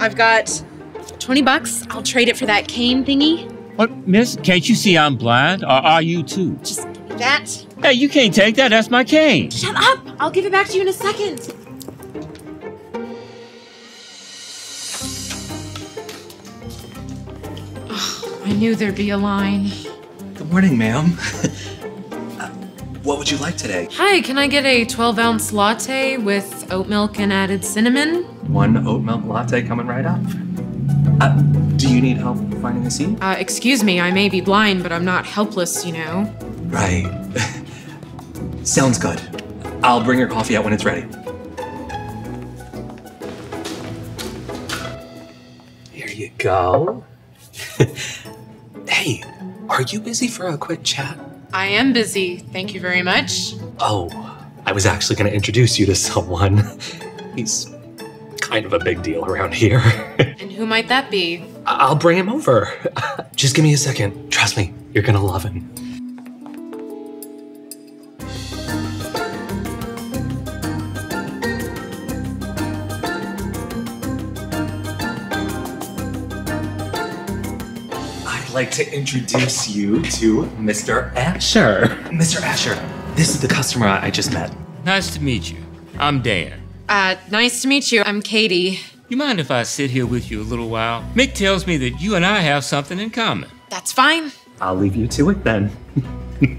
I've got 20 bucks. I'll trade it for that cane thingy. What, miss? Can't you see I'm blind? Or are you too? Just give me that. Hey, you can't take that. That's my cane. Shut up! I'll give it back to you in a second. I knew there'd be a line. Good morning, ma'am. What would you like today? Hi, can I get a 12 ounce latte with oat milk and added cinnamon? One oat milk latte coming right up. Uh, do you need help finding a seat? Uh, excuse me, I may be blind, but I'm not helpless, you know. Right. Sounds good. I'll bring your coffee out when it's ready. Here you go. hey, are you busy for a quick chat? I am busy, thank you very much. Oh, I was actually going to introduce you to someone. He's kind of a big deal around here. And who might that be? I'll bring him over. Just give me a second. Trust me, you're gonna love him. I'd like to introduce you to Mr. Asher. Mr. Asher, this is the customer I I just met. Nice to meet you. I'm Dan. Uh, nice to meet you. I'm Katie. You mind if I sit here with you a little while? Mick tells me that you and I have something in common. That's fine. I'll leave you to it then.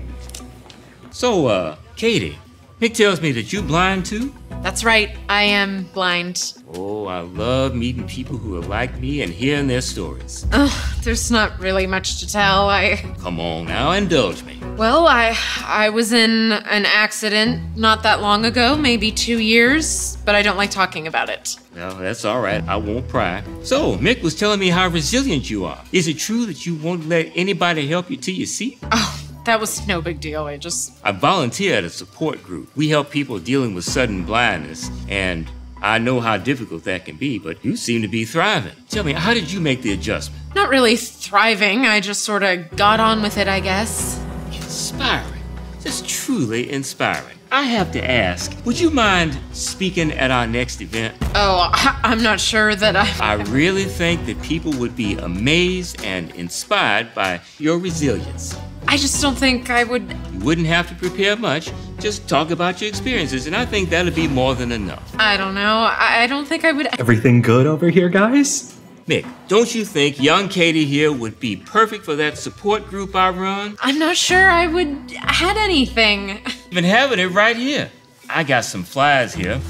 So, uh, Katie, Mick tells me that you're blind too? That's right, I am blind. Oh, I love meeting people who are like me and hearing their stories. Ugh, there's not really much to tell. I. Come on now, indulge me. Well, I I was in an accident not that long ago, maybe two years, but I don't like talking about it. Well, that's all right. I won't pry. So, Mick was telling me how resilient you are. Is it true that you won't let anybody help you to your seat? Oh, that was no big deal. I just I volunteer at a support group. We help people dealing with sudden blindness, and I know how difficult that can be, but you seem to be thriving. Tell me, how did you make the adjustment? not really thriving. I just sort of got on with it, I guess. Inspiring. Just truly inspiring. I have to ask, would you mind speaking at our next event? Oh, I, I'm not sure that I. I really think that people would be amazed and inspired by your resilience. I just don't think I would. You wouldn't have to prepare much, just talk about your experiences, and I think that'll be more than enough. I don't know. I, I don't think I would. Everything good over here, guys? Mick, don't you think young Katie here would be perfect for that support group I run? I'm not sure I would had anything. Even having it right here. I got some flyers here.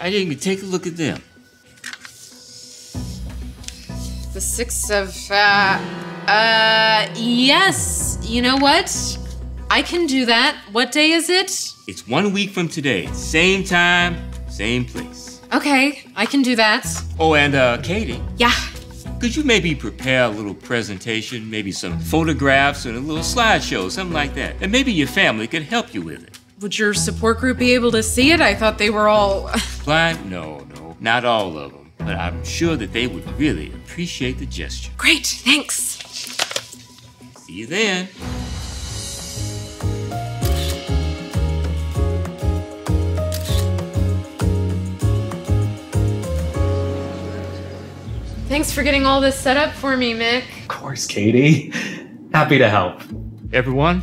I didn't even take a look at them. The sixth of uh uh yes. You know what? I can do that. What day is it? It's one week from today. Same time, same place. Okay, I can do that. Oh, and uh, Katie, Yeah. could you maybe prepare a little presentation, maybe some photographs and a little slideshow, something like that? And maybe your family could help you with it. Would your support group be able to see it? I thought they were all. Blind? No, no, not all of them. But I'm sure that they would really appreciate the gesture. Great, thanks. See you then. Thanks for getting all this set up for me, Mick. Of course, Katie. Happy to help. Everyone,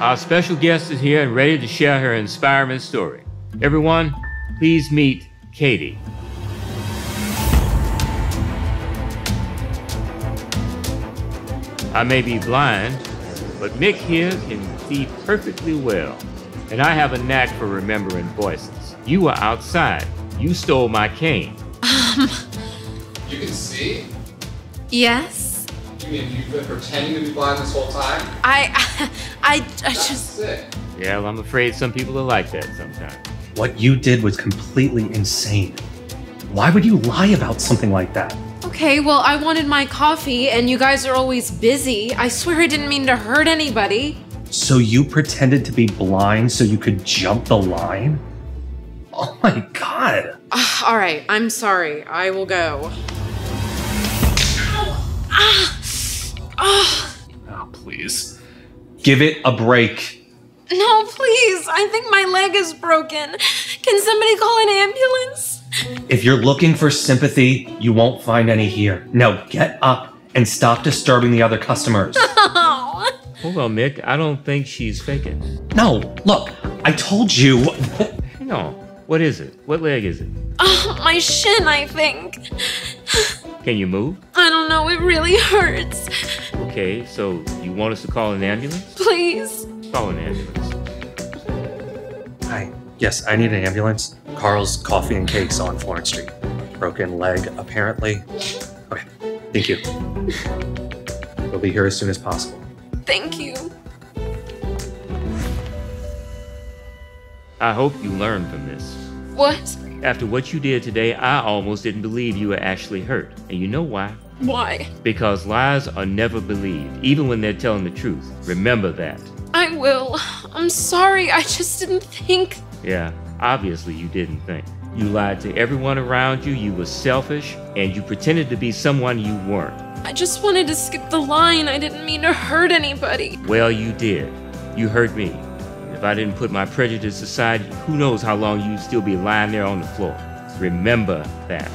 our special guest is here and ready to share her inspiring story. Everyone, please meet Katie. I may be blind, but Mick here can see perfectly well. And I have a knack for remembering voices. You were outside. You stole my cane. Um. You can see? Yes? You mean you've been pretending to be blind this whole time? I. I, I That's just. sick. Yeah, well, I'm afraid some people are like that sometimes. What you did was completely insane. Why would you lie about something like that? Okay, well, I wanted my coffee, and you guys are always busy. I swear I didn't mean to hurt anybody. So you pretended to be blind so you could jump the line? Oh my god. Ah, all right, I'm sorry. I will go. Ah! Ah! Oh, please. Give it a break. No, please. I think my leg is broken. Can somebody call an ambulance? If you're looking for sympathy, you won't find any here. Now get up and stop disturbing the other customers. Oh. Hold on, Mick. I don't think she's faking. no, look, I told you. Hang on. What is it? What leg is it? Oh, my shin, I think. Can you move? I don't know, it really hurts. Okay, so you want us to call an ambulance? Please. Call an ambulance. Hi. Yes, I need an ambulance. Carl's Coffee and Cakes on Florence Street. Broken leg, apparently. Okay, thank you. We'll be here as soon as possible. Thank you. I hope you learned from this. What? After what you did today, I almost didn't believe you were actually hurt. And you know why? Why? Because lies are never believed, even when they're telling the truth. Remember that. I will. I'm sorry, I just didn't think. Yeah, obviously you didn't think. You lied to everyone around you, you were selfish, and you pretended to be someone you weren't. I just wanted to skip the line. I didn't mean to hurt anybody. Well, you did. You hurt me. If I didn't put my prejudice aside, who knows how long you'd still be lying there on the floor. Remember that.